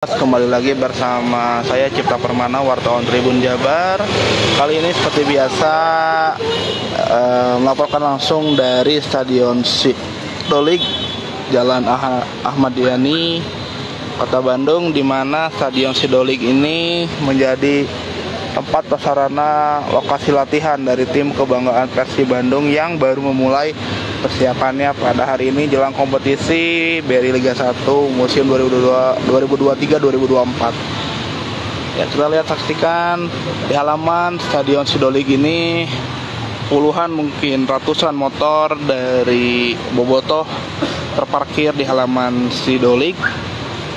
Kembali lagi bersama saya Cipta Permana wartawan Tribun Jabar. Kali ini seperti biasa eh, melaporkan langsung dari Stadion Sidolik Jalan ah Ahmad Yani Kota Bandung di mana Stadion Sidolik ini menjadi tempat prasarana lokasi latihan dari tim kebanggaan Persib Bandung yang baru memulai persiapannya pada hari ini jelang kompetisi BRI Liga 1 musim 2023-2024. Ya, kita lihat saksikan di halaman Stadion Sidolik ini puluhan mungkin ratusan motor dari Bobotoh terparkir di halaman Sidolik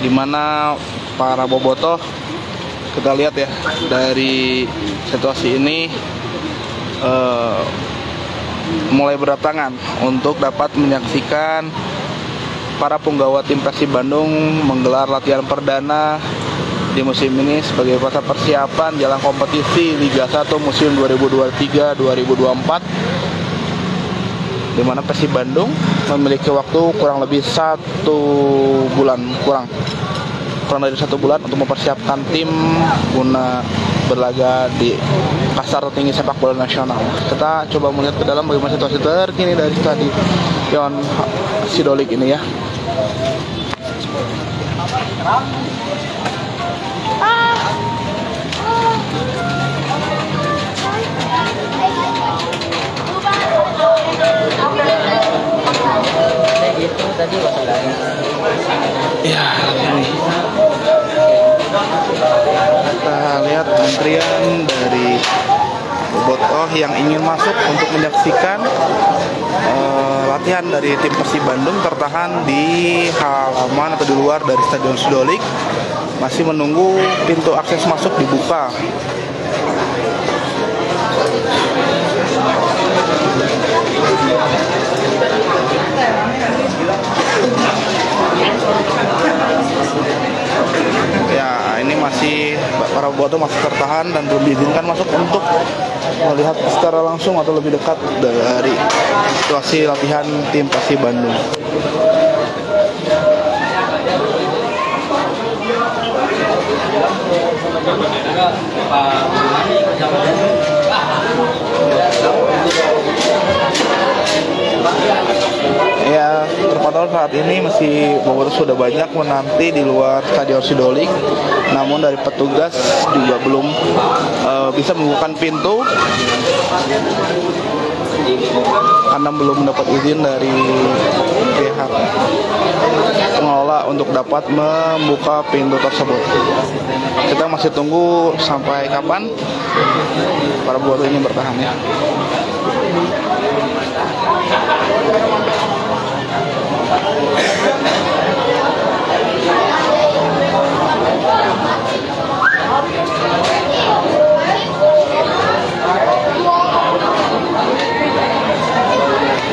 di mana para Bobotoh kita lihat ya dari situasi ini eh, mulai berdatangan untuk dapat menyaksikan para penggawa tim Persib Bandung menggelar latihan perdana di musim ini sebagai masa persiapan jalan kompetisi Liga 1 musim 2023-2024 di mana Persib Bandung memiliki waktu kurang lebih satu bulan kurang kurang dari satu bulan untuk mempersiapkan tim guna berlaga di kasar tinggi sepak bola nasional. Kita coba melihat ke dalam bagaimana situasi terkini dari stadion Sidolik ini ya. Ya, ini kita lihat antrian dari bobotoh yang ingin masuk untuk menyaksikan uh, latihan dari tim Persib Bandung tertahan di halaman atau di luar dari Stadion Sidolik. Masih menunggu pintu akses masuk dibuka. Ya ini masih para bobotoh masih tertahan dan belum diizinkan masuk untuk melihat secara langsung atau lebih dekat dari situasi latihan tim Persib Bandung. Terpantau saat ini masih Bobotoh sudah banyak menanti di luar Stadion Sidolik. Namun dari petugas juga belum uh, bisa membuka pintu karena belum mendapat izin dari pihak pengelola untuk dapat membuka pintu tersebut. Kita masih tunggu sampai kapan para bobotoh ini bertahan ya.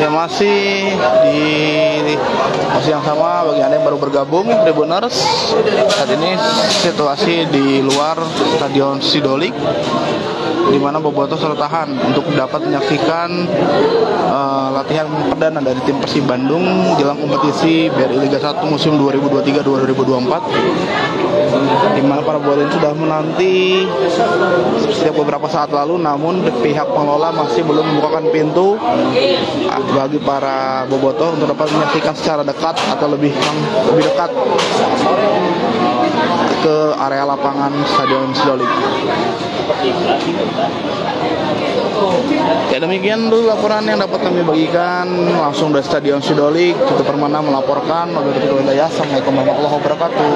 Ya masih di masih yang sama bagi anda yang baru bergabung Tribuners. Saat ini situasi di luar Stadion Sidolik di mana Bobotoh tertahan untuk dapat menyaksikan uh, latihan perdana dari tim Persib Bandung jelang kompetisi BRI Liga 1 musim 2023-2024 di mana para bobotoh sudah menanti setiap beberapa saat lalu namun pihak pengelola masih belum membukakan pintu bagi para bobotoh untuk dapat menyaksikan secara dekat atau lebih lebih dekat ke area lapangan Stadion Sidolik. Ya demikian dulu laporan yang dapat kami bagikan langsung dari Stadion Sidolik. Kita Permana melaporkan. Assalamualaikum warahmatullahi wabarakatuh.